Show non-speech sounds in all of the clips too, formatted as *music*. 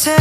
세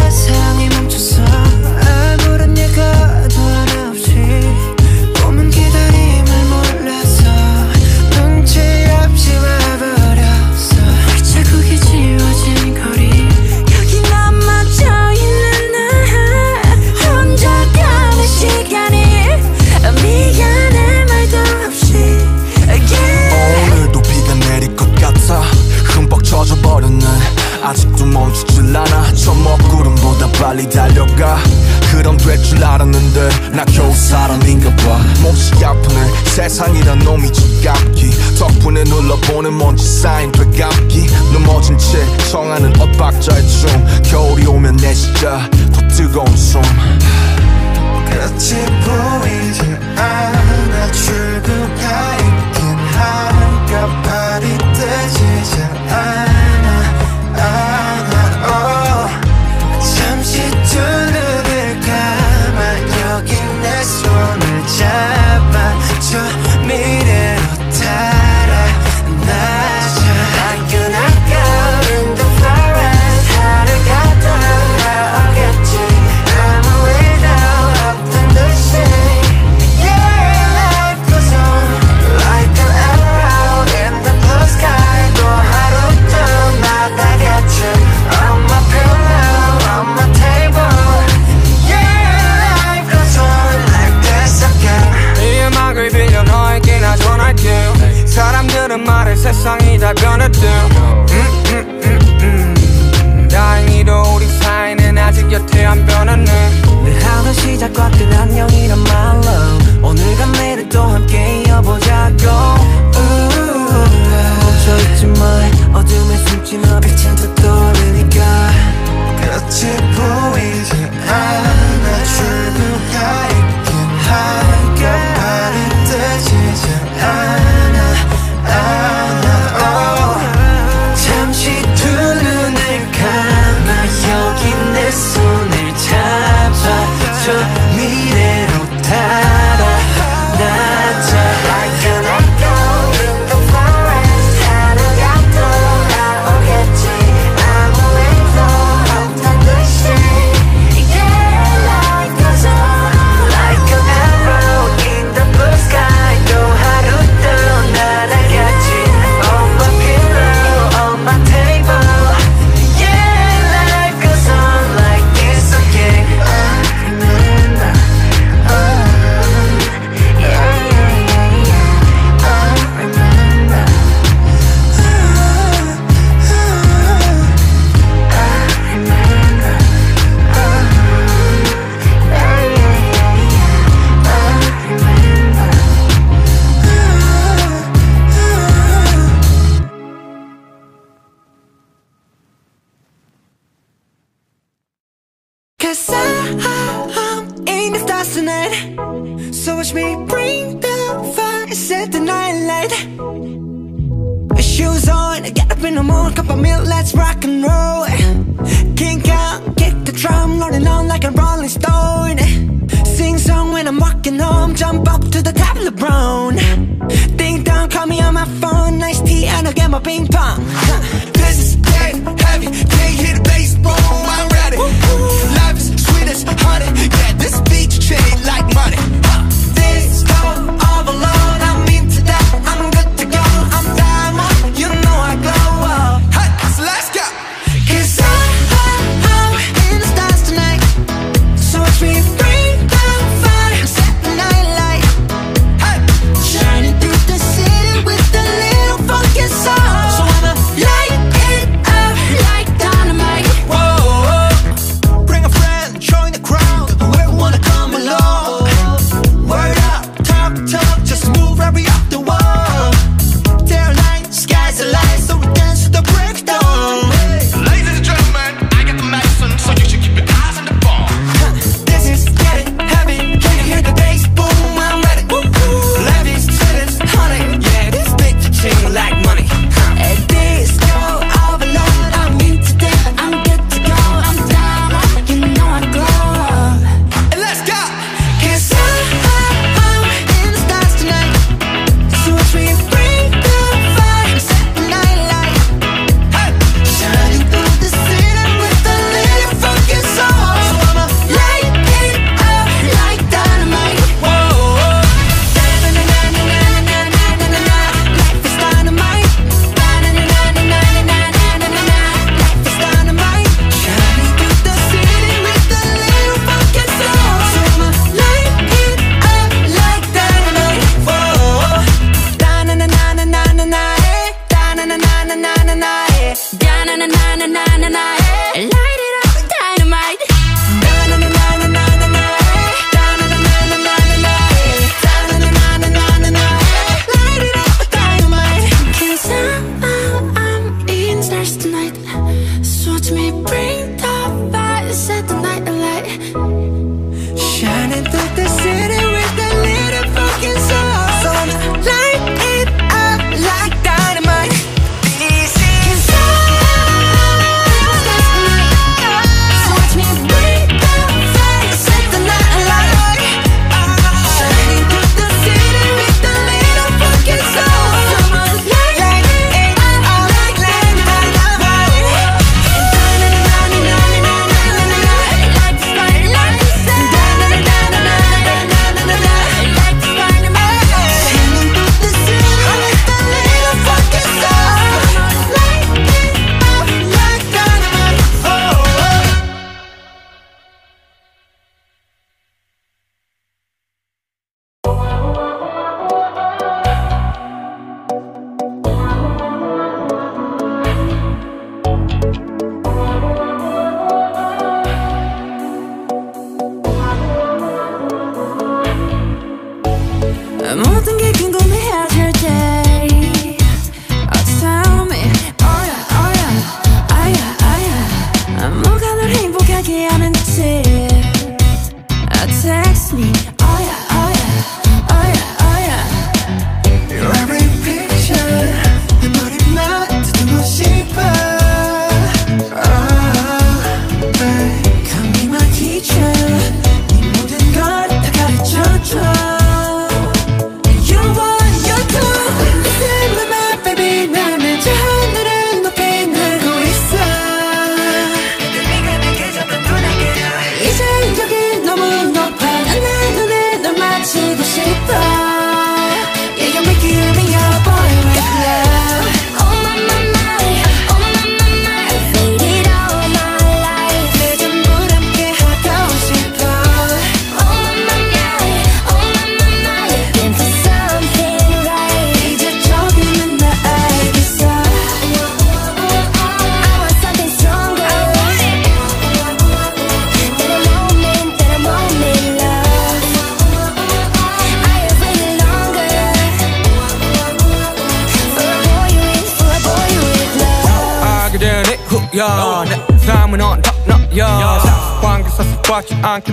난 모든 게 궁금해하지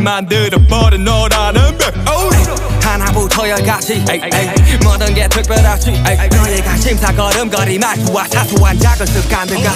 만들어버린 너라는 백 하나부터 열까지. 모든 게 특별하지. 너희가 심사거름거리 말투와 사소한 작은 습관들과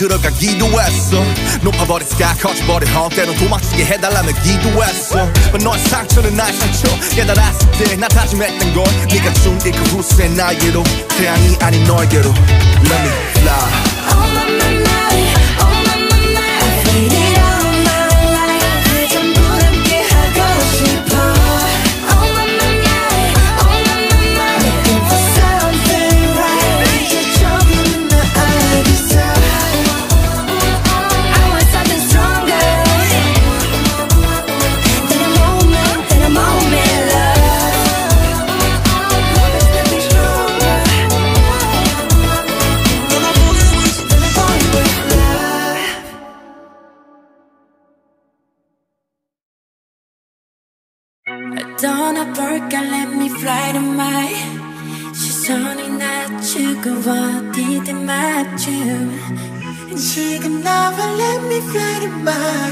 들어가기도 했어. 높아버린 sky 커져버린 헝 때론 도망치게 해달라며 기도했어. But 너의 상처는 나의 상처. 깨달았을 때나 다짐했던 걸 네가 준일그 후세 나에게로. 태양이 아닌 너에게로. Let me fly. 그와 디디 맞춤 And she can never let me fly to by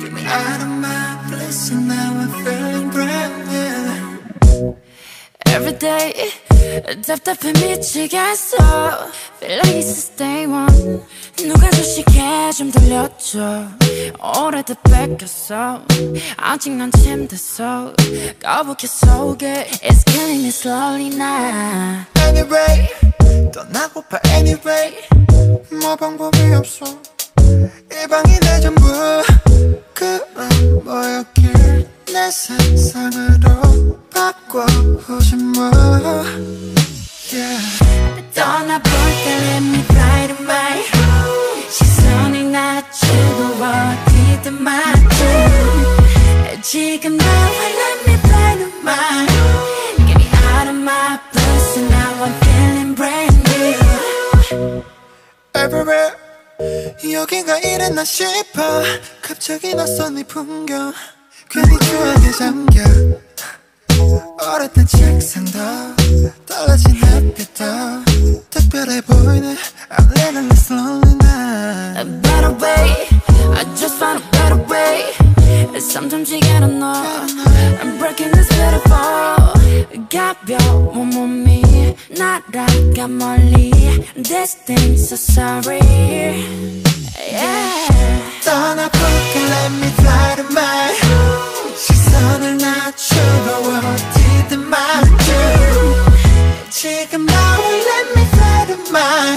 Get me out of my place and now I'm feeling brand new. every day 답답해 미치겠어 Feel like it's day one 누가 주식해 좀 돌려줘 오래도 뺏겼어 아직 난 침대 속 거북이 속에 It's killing me slowly now Anyway 떠나고파 anyway 뭐 방법이 없어 이 방이 내 전부 그만 뭐였길 내 세상으로 바꿔보지 뭐 yeah. 떠나볼까 let me fly to my 시선을 낮추고 어디든 맞춰 지금 나와 let me fly to my Get me out of my blues and now I'm feeling brand new everywhere 여긴가 이랬나 싶어 갑자기 낯선 네 풍경 괜히 추억에 잠겨 어렸던 책상도 떨어진 햇빛도 특별해 보이네 I'm living this lonely night A better way I just found a better way Sometimes you gotta know I'm breaking this beautiful 가벼워 몸이 날아가 멀리 This thing's so sorry Yeah 떠나볼게 let me fly to my 시선을 낮추고 어디든 맞춰 지금 나와 let me fly to my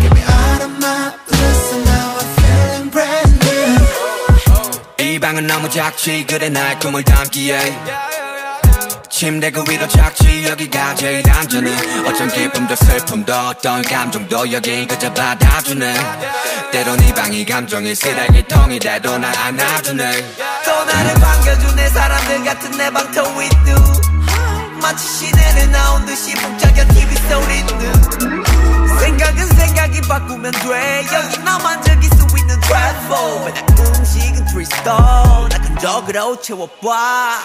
Get me out of my blues and now I'm feeling brand new 이 방은 너무 작지 그래 날 꿈을 담기에 침대 그 위로 작지 여기가 제일 안전해. 어쩜 기쁨도 슬픔도 어떤 감정도 여긴 그저 받아주네. 때론 이 방이 감정의 쓰레기통이 돼도 날 안아주네. 또 나를 반겨주네 사람들 같은 내 방터 위도 마치 시내를 나온 듯이 북적여 TV 소리는 생각은 생각이 바꾸면 돼. 여기 나만 즐길 수 있는 트래플 맨날 음식은 트리스톤 나 근적으로 채워봐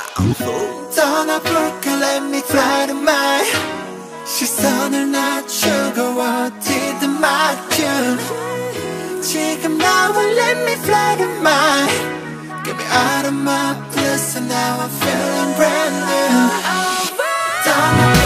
떠나볼까 let me fly to my 시선을 낮추고 어디든 맞춘 지금 나와 let me fly to my Get me out of my bliss and now I'm feeling brand new 떠나볼까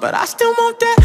but I still want that.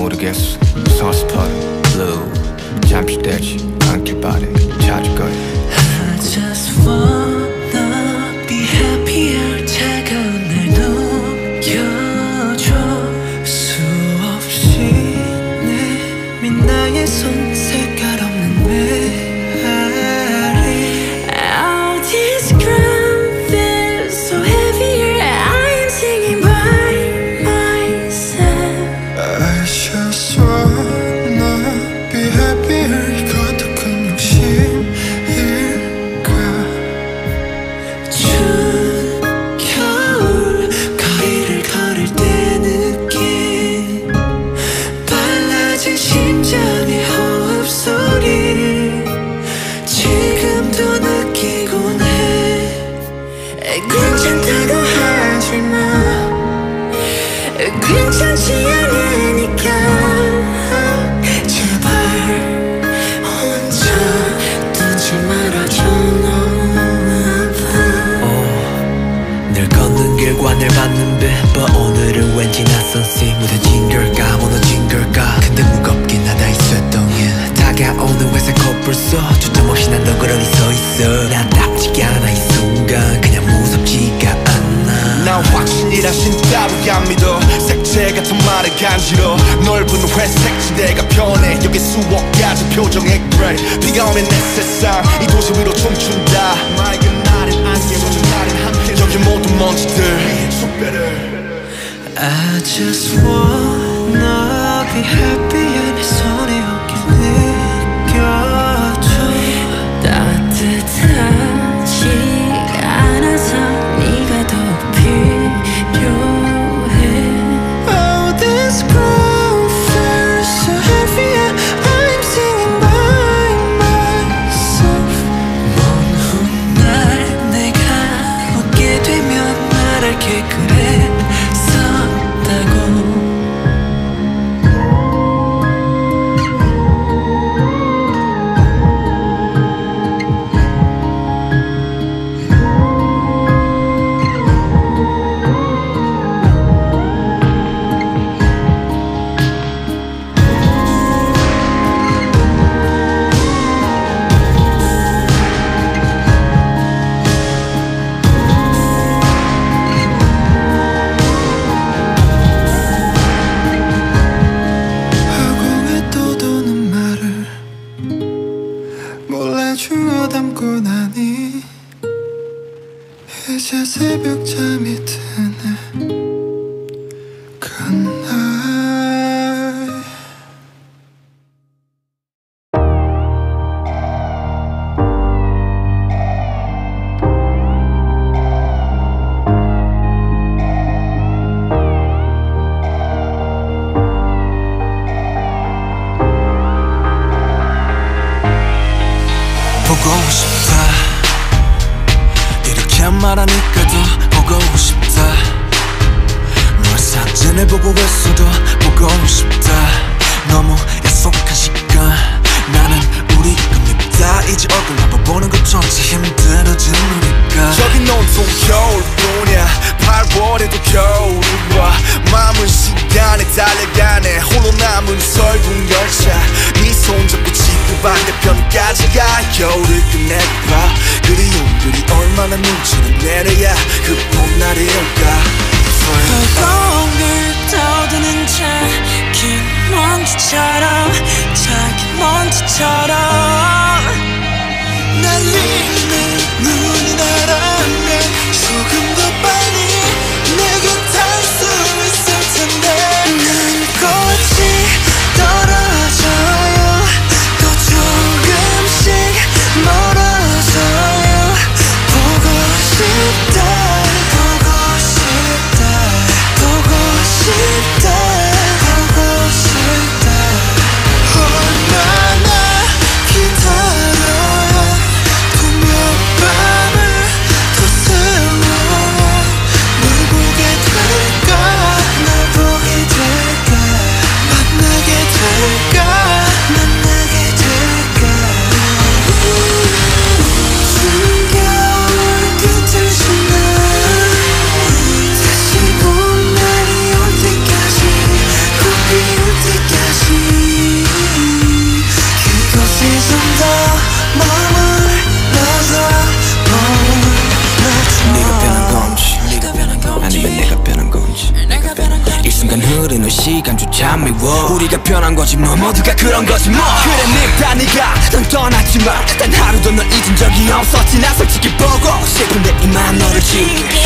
모르겠어 서스퍼런 blue 잠시 대지 안길 바래 자주 거리 I just want 안 믿어. 색채 같은 말에 간지러. 넓은 회색 지대가 변해. 여기 수억까지 표정의 그레이 비가 오면 내 세상 이 도시 위로 춤춘다. 맑은 날엔 안개 젖은 날엔 함께 여기 모든 먼지들. 숯배를. I just wanna be happy. 지켜보고 싶은데 이만 너를 지우게.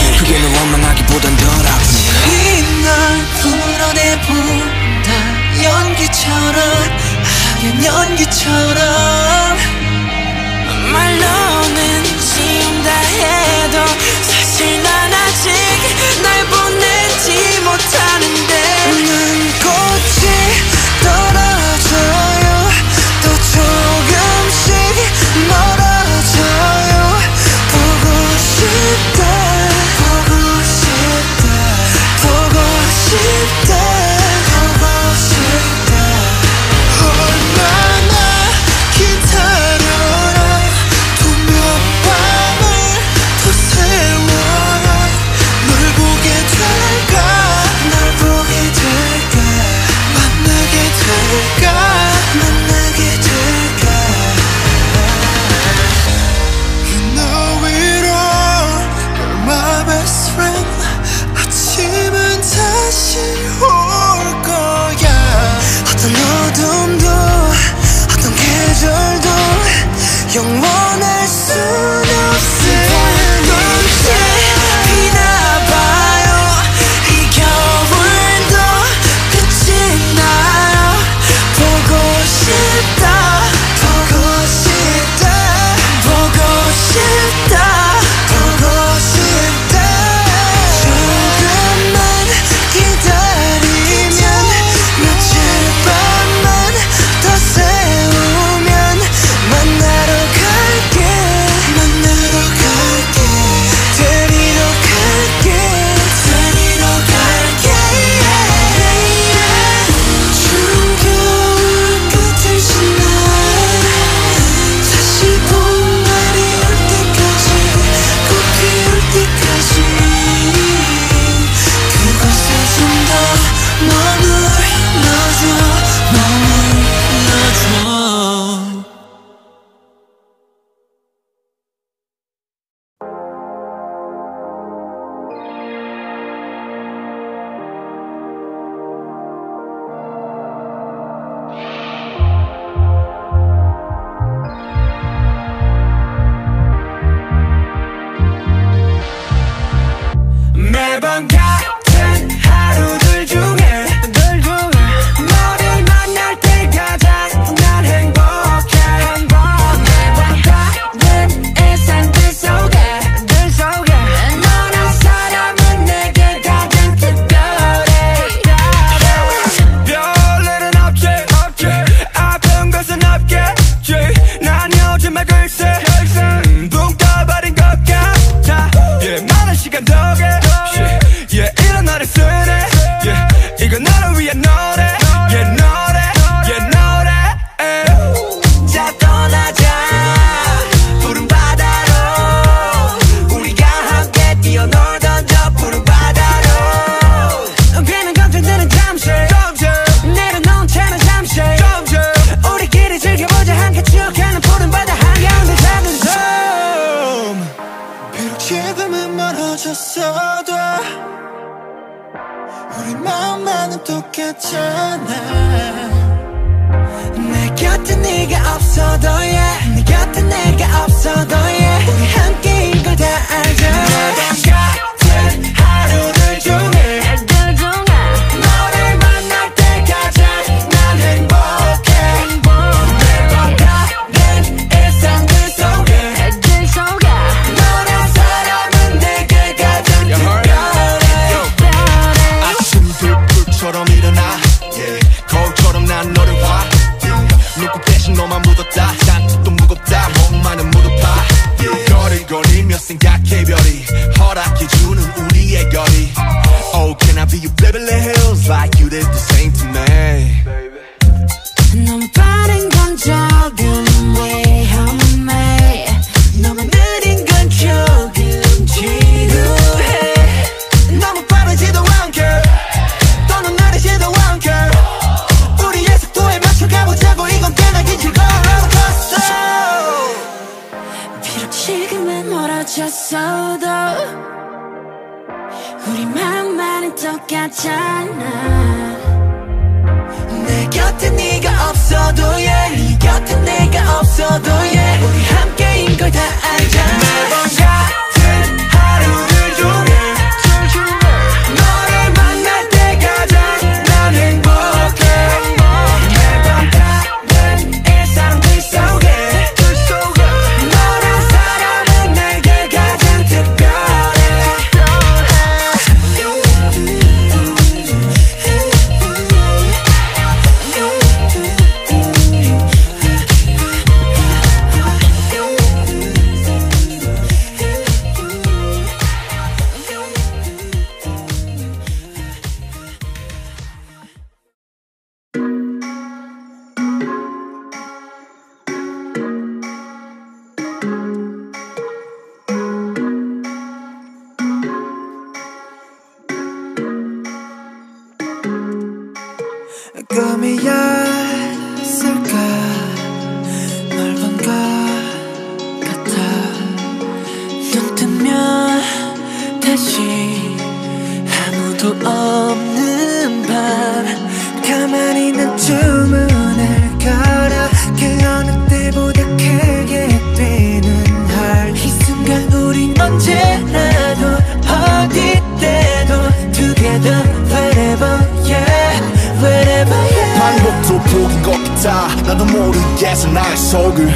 언제라도 어디 때도 Together wherever yeah wherever yeah 반복도 포기인 것 같아 나도 모르겠어 나의 속을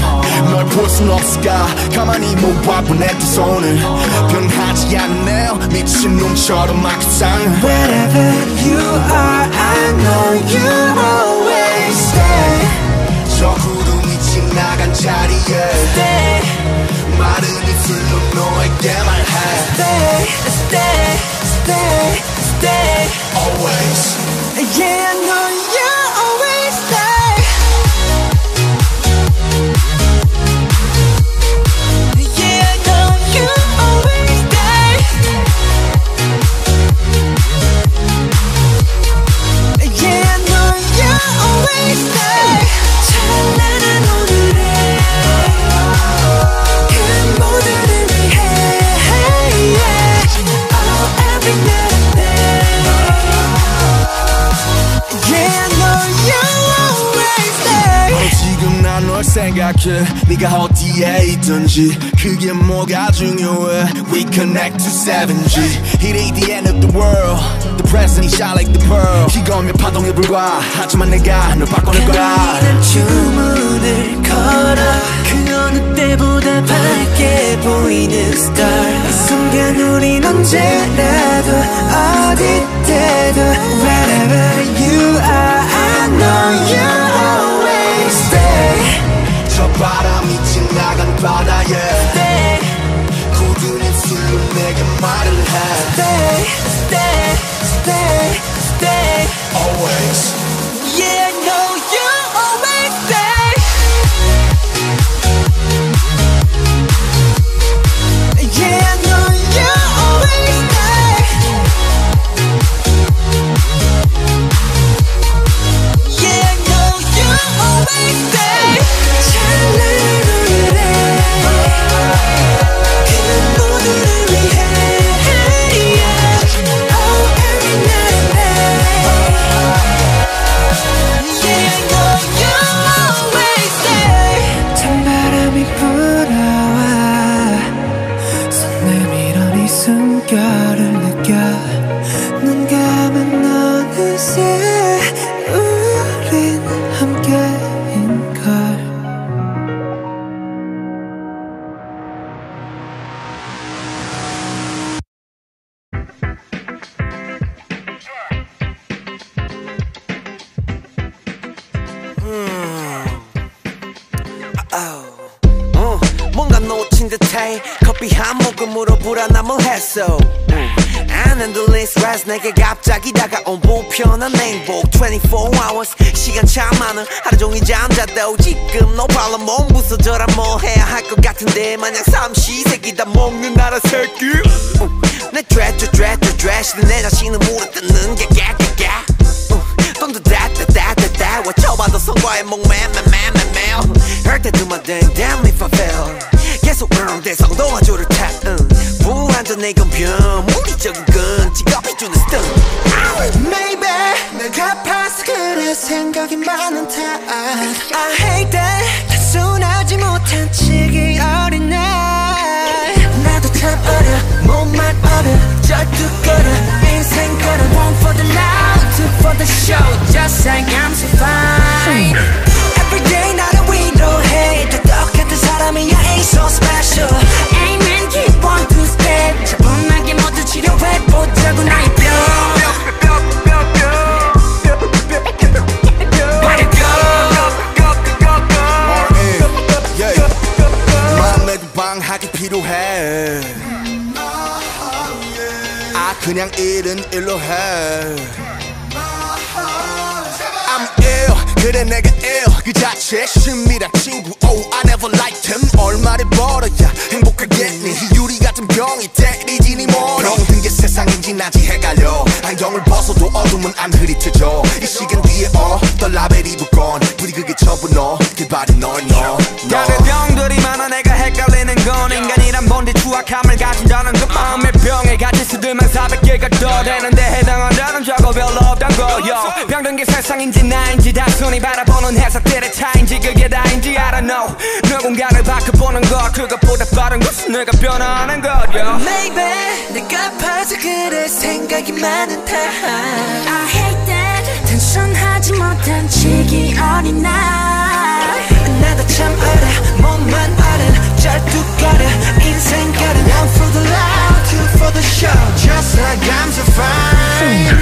널 볼 순 없을까 가만히 못 바보냈던 손을 변하지 않네요 미친놈처럼 막상 Wherever you are I know you always stay 저 구름이 지나간 자리에 Stay 눈이 풀로 너에게만 해 Stay, stay, stay, stay. Always. Yeah, I know. 생각해 네가 어디에 있든지 그게 뭐가 중요해 We connect to 7G It ain't the end of the world The present is shine like the pearl 이거면 파동에 불과 하지만 내가 널 바꿔낼 거야 이런 주문을 걸어 그 어느 때보다 밝게 보이는 star 이 순간 우린 언제라도 어디 때도 Wherever you are I know you always stay 저 바람이 지나간 바다에 Stay 굳은 입술로 내게 말을 해 Stay Stay Stay Stay Always 스트레스 내게 갑자기 다가온 불편한 행복. 24 hours 시간 참 많은 하루 종일 잠자도 지금 no problem 몸 부서져라. 뭐 해야 할 것 같은데? 마냥 삼시세끼 다 먹는 나라 새끼. 음, 내 드레드 드레드 드레시는 내 자신을 물어뜯는 게 깨깨깨 돈도 다다다다다. 외쳐봐도 성과에 목매매매매매. 할 때도만 damn damn if I fail 계속 그런데 성도와주를 탓 응. 불완전 내 건변 무리적인 건 직업 생각이 많은 탓 I hate that 단순하지 못한 치기 어린 날 나도 참 어려 몸만 어려 절뚝거려 인생 걸어 One for the loud, two for the show Just like I'm so fine Every day 나를 위로해 다 똑같은 사람이야 ain't so special 그냥 일은 일로 해. I'm ill. 그래 내가 ill. 그 자체 심이란 친구. Oh I never liked him. 얼마를 벌어야 행복하겠니? 유리 같은 병이 때리지 니 머리 병든 게 세상인지 나지 헷갈려. 안경을 벗어도 어둠은 안 흐릿해져. 이 시간 뒤에 어떤 라벨이 붙건. 부디 그게 전부 너 수들만 400개가 더 되는데 해당한다는 저거 별로 없단 거요. 병든 게 세상인지 나인지 단순히 바라보는 해석들의 차인지 그게 다인지 don't know 누군가를 바꿔보는 것 그것보다 빠른 것은 내가 변화하는 거요. Maybe 내가 아파서 그래 생각이 많은 탓 I hate that 단순하지 못한 치기 어린 날 나도 참 어려 몸만 어른 절뚝거려 인생 걸은 One for the two for the show Just like I'm so fine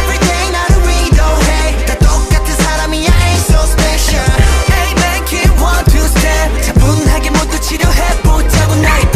Every day 나를 위로해 다 똑같은 사람이야 ain't so special Amen keep one, two step 차분하게 모두 치료해보자고 나의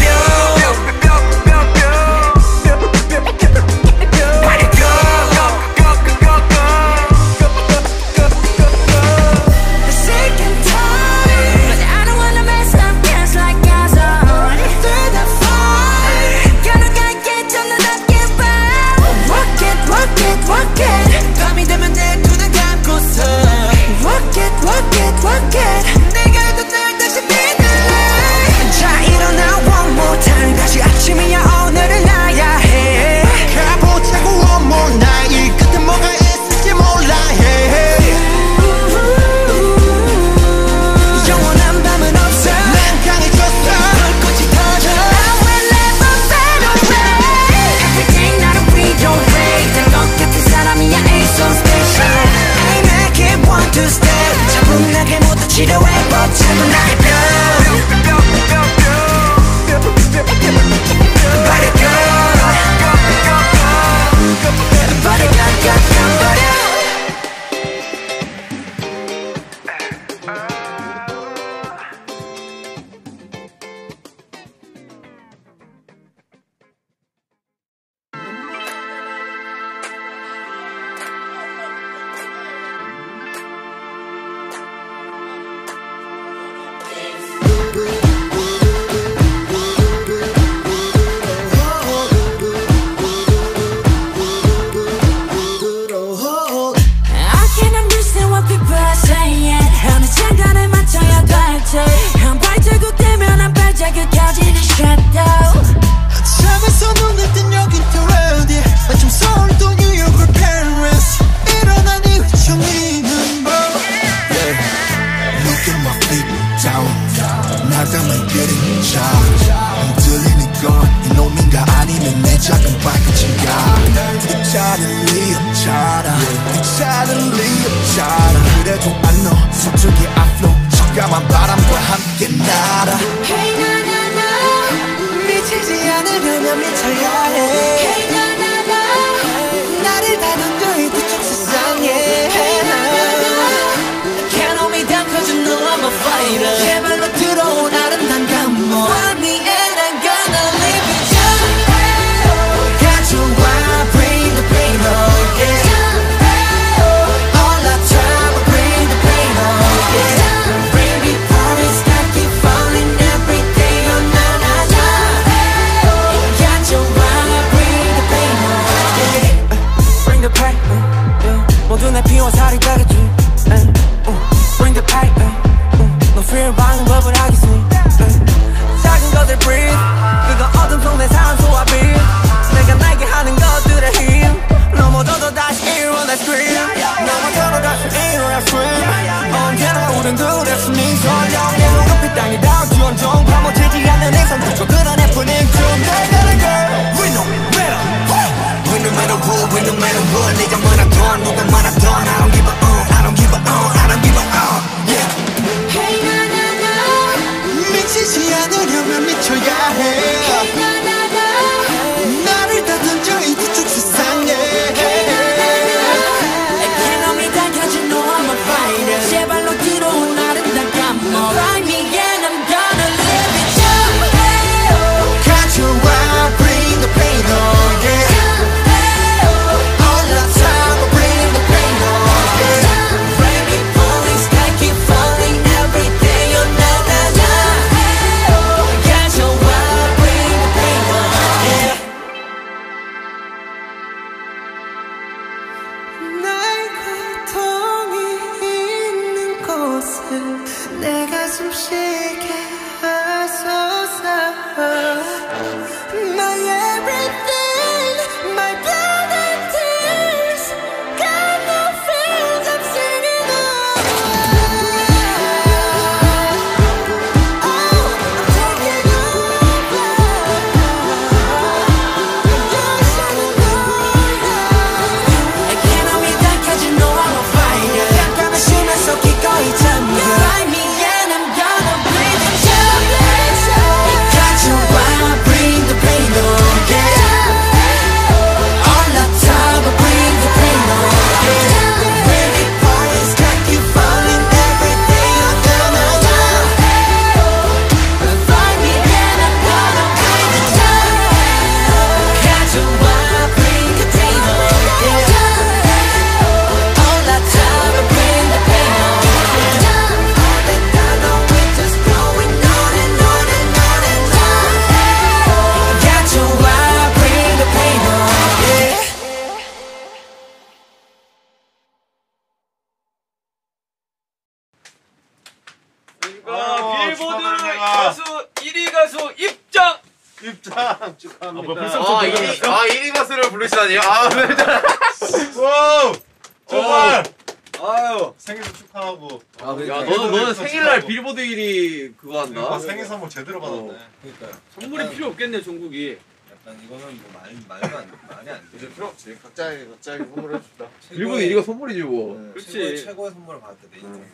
각자에게 선물해 줍다. 빌보드 1위가 선물이지, 뭐. 네, 그렇지. 최고의, 최고의 선물을 받았대, 내 인생에서.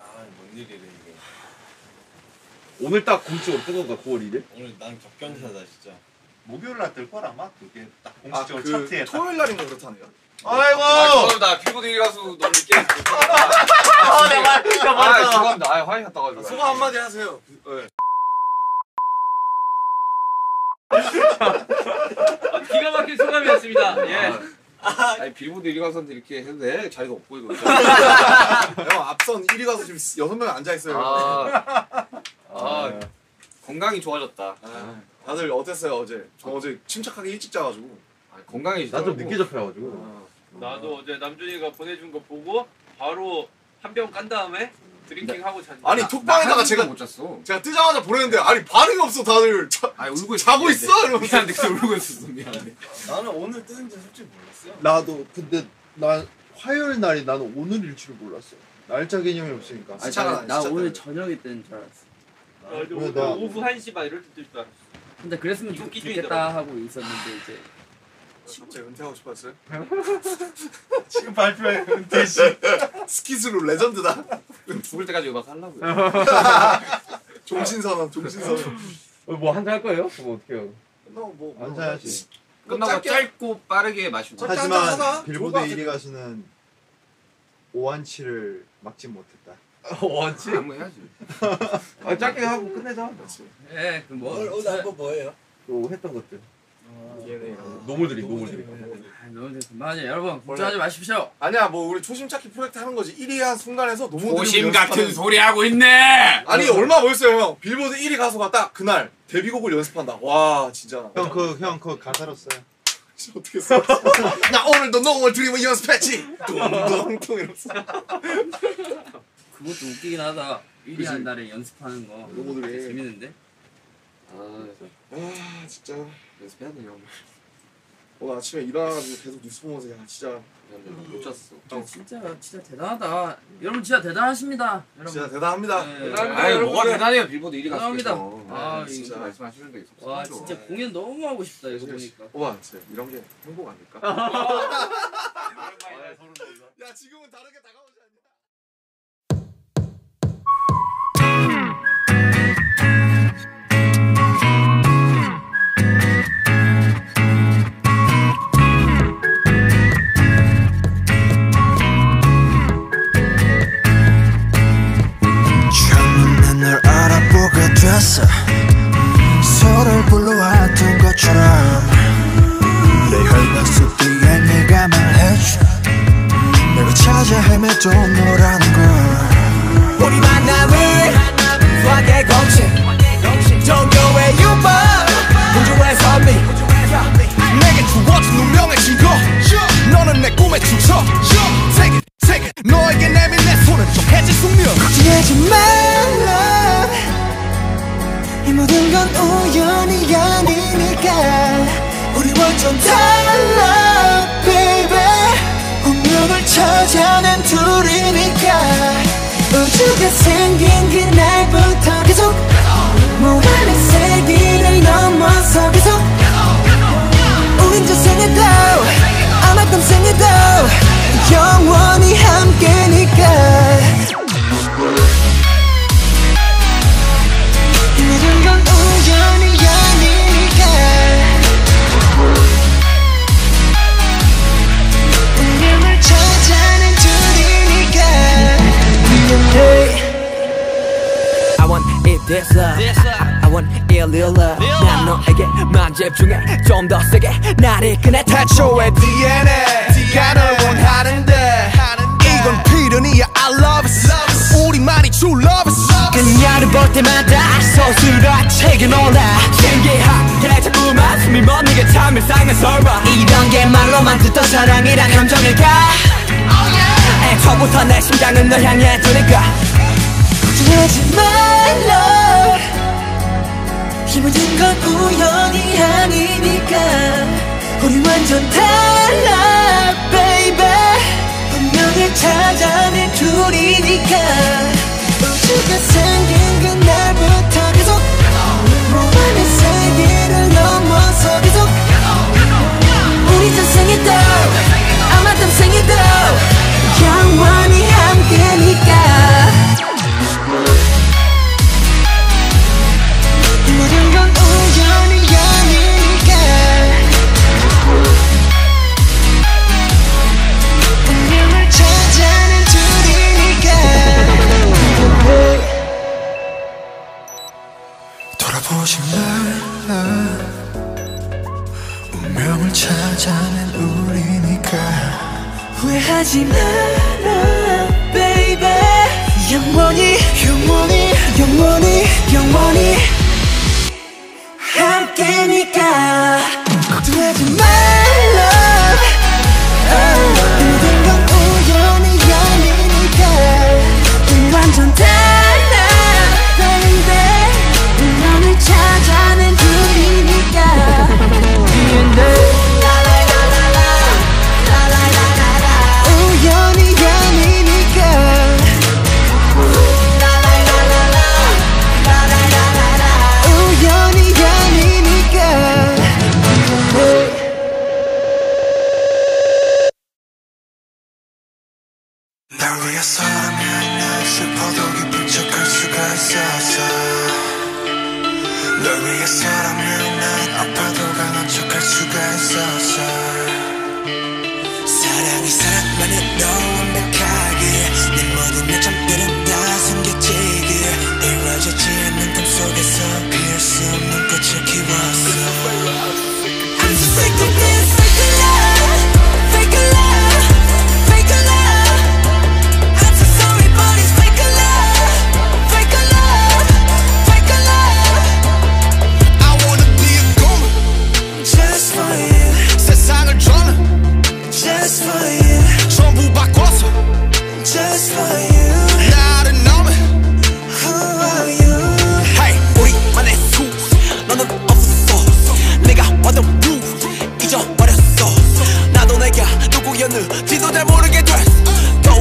아, 뭔 일이래, 이게. 오늘 딱 공식으로 뜬 건가, 9월 1일? 오늘 난 격견사다, 진짜. 목요일 날뜰 거라 아마 그게 딱 아, 공식적으로 그 차트에 딱. 토요일 날인가 그렇다네요. 아이고! 아, 1위 가수 너무 늦게 했어. 아, 내가 말- 내가 아, 말했잖아. 죄송합니다. 아, 화이 났다 가지고. 소감 한마디 하세요. 네. 아, 기가 막힌 소감이었습니다. 예. 아니, 빌보드 1위 가수한테 이렇게 해도 돼? 자리가 없고, 이거. *laughs* 형 앞선 1위 가서 지금 여섯 명 앉아 있어요. 아, 아, 건강이 좋아졌다. 아, 다들 어땠어요 어제? 저 어제 침착하게 일찍 자가지고. 아, 건강해지더라고. 나좀 늦게 접해가지고. 나도 어제 남준이가 보내준 거 보고 바로 한 병 깐 다음에 drinking 하고 잤는데 아니 톡방에다가 제가 못 잤어. 제가 뜨자마자 보냈는데 아니 반응이 없어 다들 자, 아 울고 자고 미안해. 있어 이러면서. 미안해 그때 울고 있었어 미안해. 나는 오늘 뜨는지 솔직히 몰랐어요. 나도 근데 난 화요일 날이 나는 오늘일 줄 몰랐어. 날짜 개념이 없으니까. 아니, 나- 나 오늘 저녁에 뜨는 줄 알았어. 나왜 나- 오후 1시 반 이럴 때 뜰 줄 알았어. 근데 그랬으면 이거 좋- 기준이더라고. 좋겠다 하고 있었는데 이제 갑자기 은퇴하고 싶었어요? *laughs* 지금 발표해 은퇴 씨. 스키스로 레전드다. 죽을 때까지 음악 하려고요. *laughs* 종신선언, 종신선언. 뭐 한잔 할 거예요? 뭐 어떻게요? 끝나고 뭐안 사야지. 끝나고 짧고 빠르게 마시고. 하지만 빌보드 것 같아. 1위 가수는 오한치를 막지 못했다. *laughs* 원치? 안무 해야지. 아 짧게 하고 끝내자. 예, 그럼 뭐. 오늘 오늘 한거 뭐예요? 또 했던 것들. 노물들이 노물들이. 너무 됐어. 맞아요. 여러분 걱정하지 마십시오. 아니야 뭐 우리 초심 찾기 프로젝트 하는 거지 1위 한 순간에서 너무 고심 같은 소리 하고 있네. 아니 얼마 멋있어요 형 빌보드 1위 가수가 딱 그날 데뷔곡을 연습한다 와 진짜 형 그 형 그 가사로 써요. 어떻게 써? *laughs* 나 오늘도 농을 드림을 연습했지 뚱뚱뚱 이러면서 그것도 웃기긴 하다. 1위 그치. 한 달에 연습하는 거. 로고들이. 재밌는데? 아, 아 진짜 연습해야 돼요. 오늘 아침에 일어나가지고 계속 뉴스 보면서 야 진짜 못 잤어. 아, 진짜 진짜 대단하다. 여러분 진짜 대단하십니다. 여러분. 진짜 대단합니다 네. 아니 뭐가 대단해요 빌보드 1위 대단합니다. 가수께서. 아, 진짜 진짜. 말씀하시는 게와 진짜 공연 너무 하고 싶다 이거 보니까. 와 진짜 이런 게 행복 아닐까? *laughs* 야 지금은 다르게 다가오지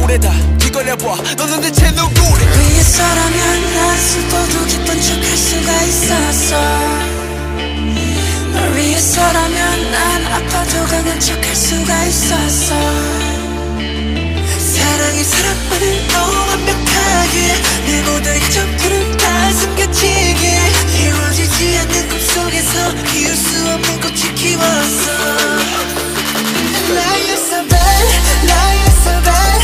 노래다. 이걸려봐. 너는 대체 누구래? 위에 서라면 난 수도둑했던 척 할 수가 있었어. 널 위해서라면 난 아파도 강한 척 할 수가 있었어. 사랑이 사랑만을 너무 완벽하게 내 모든 점들은 다 숨겨지게 이루어지지 않는 꿈속에서 키울 수 없는 꽃이 키웠어. 나의 서발 나의 서발.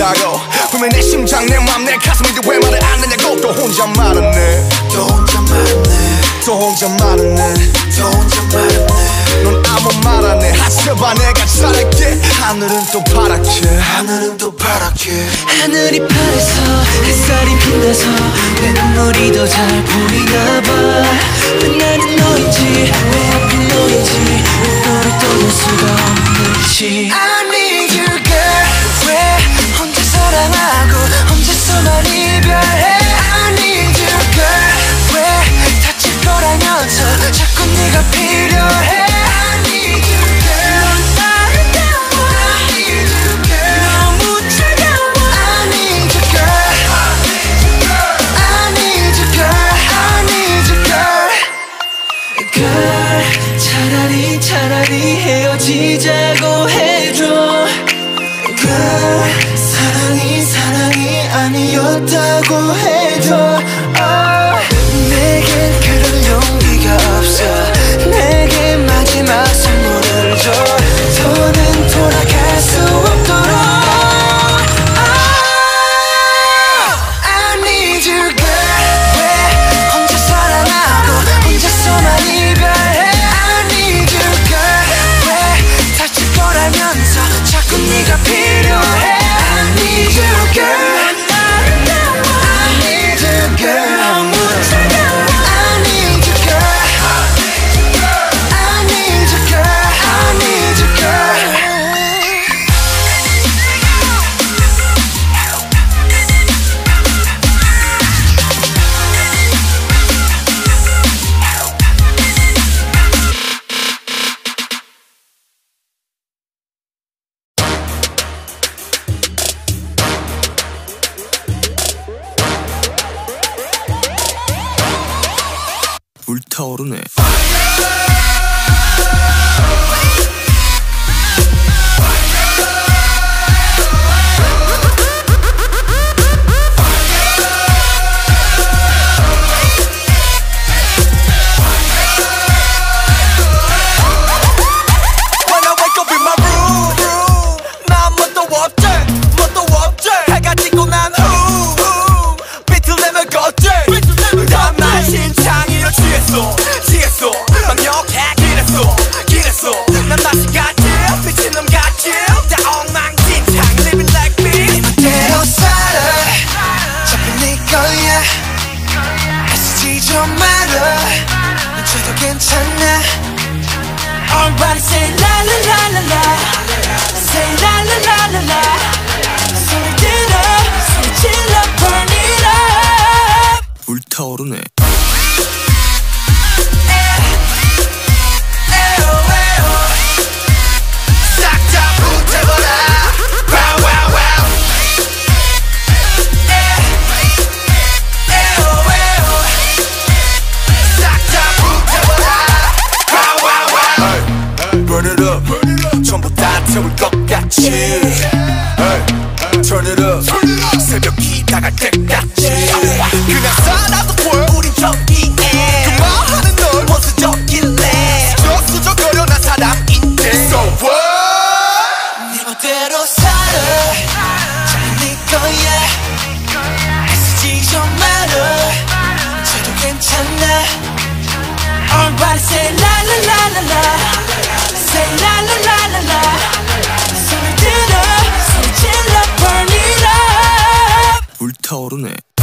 없다고. 분명 내 심장 내 맘 내 가슴인데 왜 말을 안 하냐고. 또 혼자 말았네. 또 혼자 말았네. 또 혼자 말았네. 또 혼자 말았네. 넌 아무 말 안 해. 하지마 내가 잘할게. 하늘은 또 파랗게. 하늘은 또 파랗게. 하늘이 파래서 햇살이 빛나서 내 눈물이 더 잘 보이나 봐왜 나는 너인지 왜 하필 너인지 왜 너를 떠날 수가 없는지. 사랑하고 언제서만 이별해. I need you girl. 왜 다칠 거라면서 자꾸 네가 필요해? 차라리 헤어지자. 아니었다고 해. 倒るね。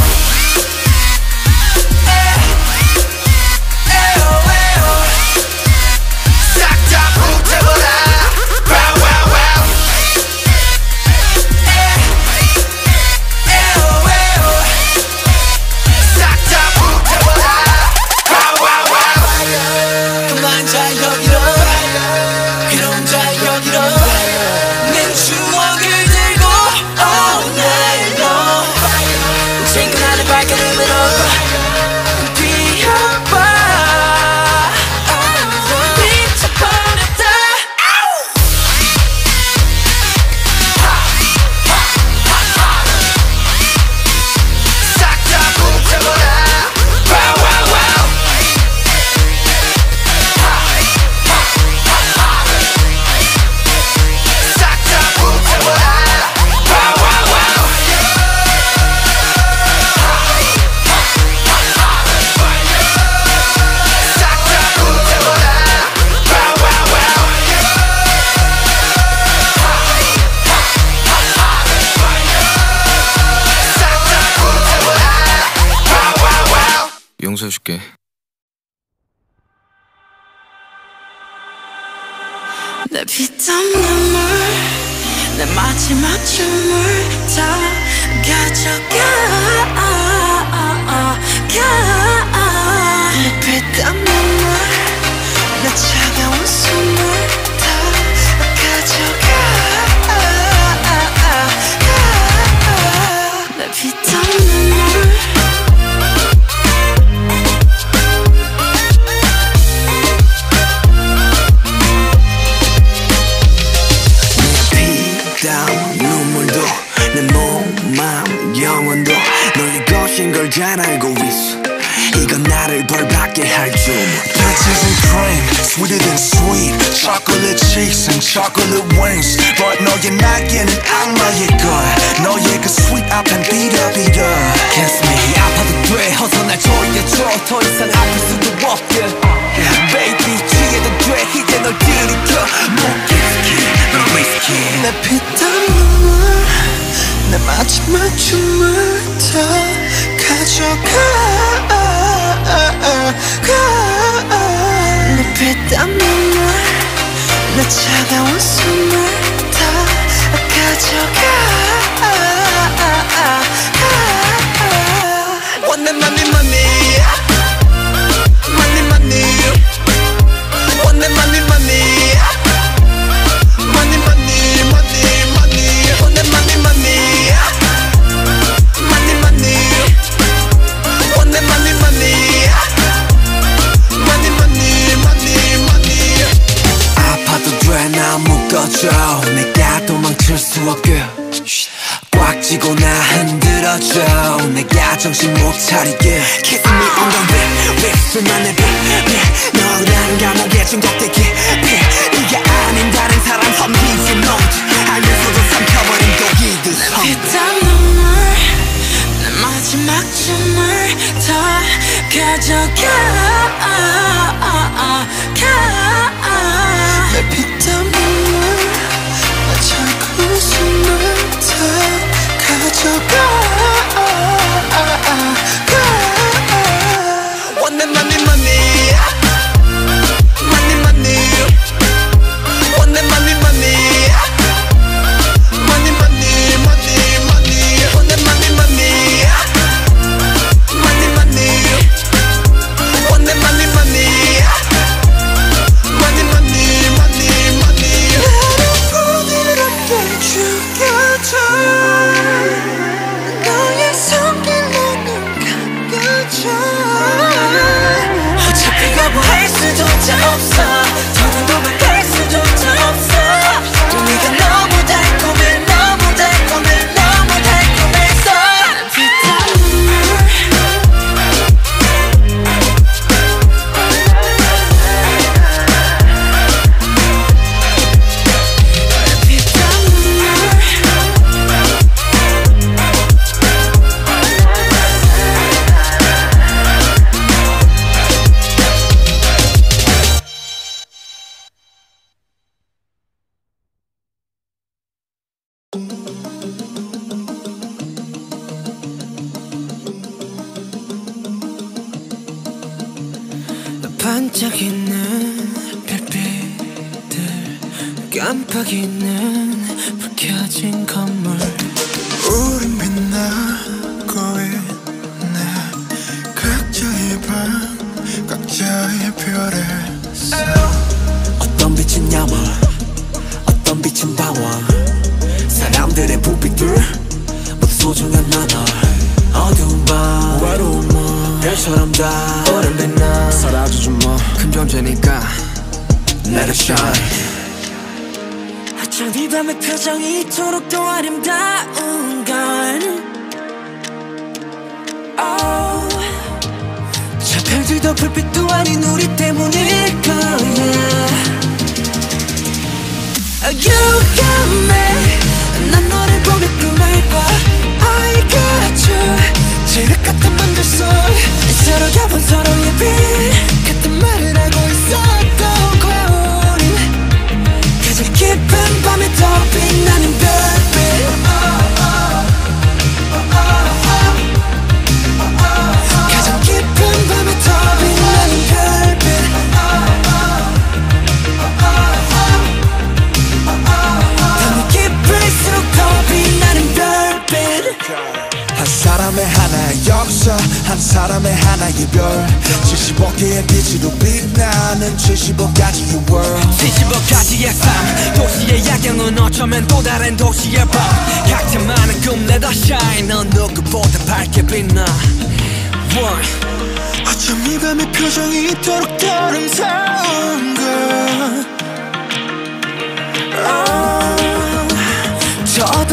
어, 더 이상 아플 수도 없길 Baby 취해도 돼. 이제 널 들이켜. 뭐 목기스키 너 위스키 내 피땀 눈물 내 마지막 춤을 다 가져가. 내 피땀 눈물 내 차가운 숨을 다 가져가. 원내 맘이 쥐어줘 내가 도망칠 수 없게. 꽉 쥐고 나 흔들어줘. 내가 정신 못 차리게. Kiss me on the lip, lip 술만의 비비 너란 감옥에 중독돼 깊이 네가 아닌 다른 사람 섬기지 못. 알면서도 삼켜버린 독이듯 피땀 눈물 내 마지막 춤을 더 가져가. 내 피땀 가져가. 저어